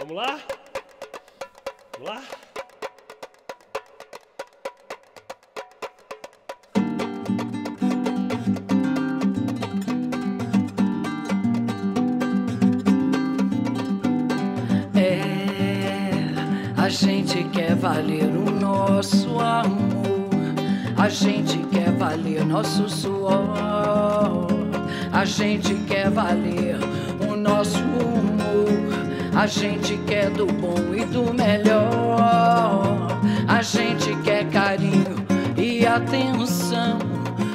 Vamos lá? Vamos lá? É, a gente quer valer o nosso amor, a gente quer valer nosso suor, a gente quer valer o nosso humor, a gente quer do bom e do melhor, a gente quer carinho e atenção,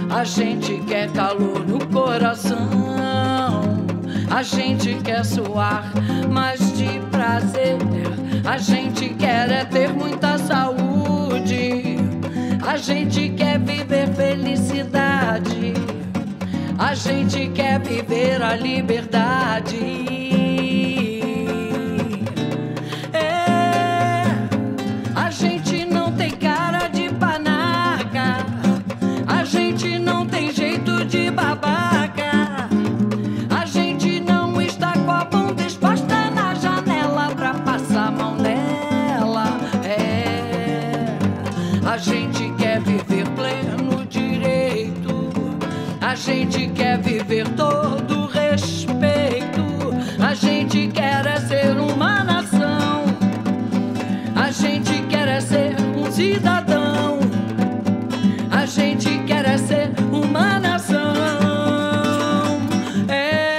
a gente quer calor no coração. A gente quer suar, mas de prazer. A gente quer é ter muita saúde. A gente quer viver felicidade. A gente quer viver a liberdade. A gente quer viver todo respeito. A gente quer é ser uma nação. A gente quer é ser um cidadão. A gente quer é ser uma nação. É,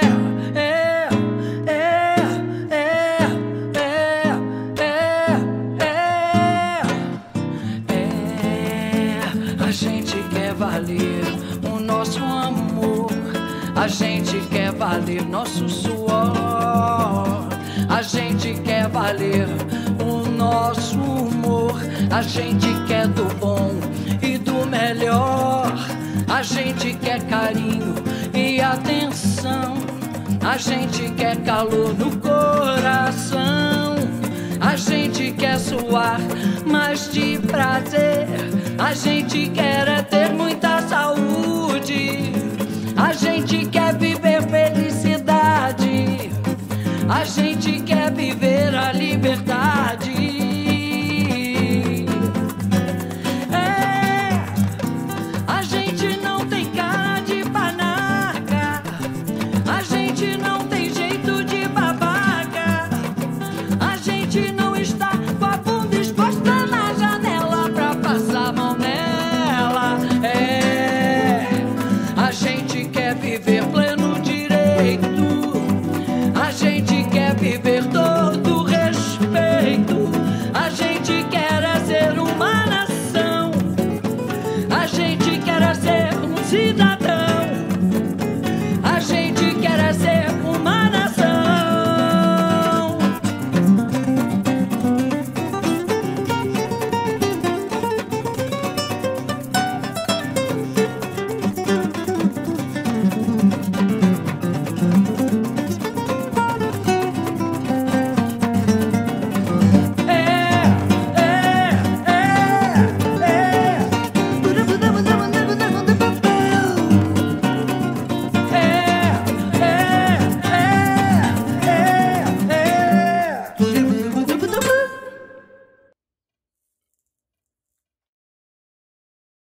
nosso amor. A gente quer valer nosso suor. A gente quer valer o nosso humor. A gente quer do bom e do melhor. A gente quer carinho e atenção. A gente quer calor no coração. A gente quer suar, mas de prazer. A gente quer é ter muita de novo.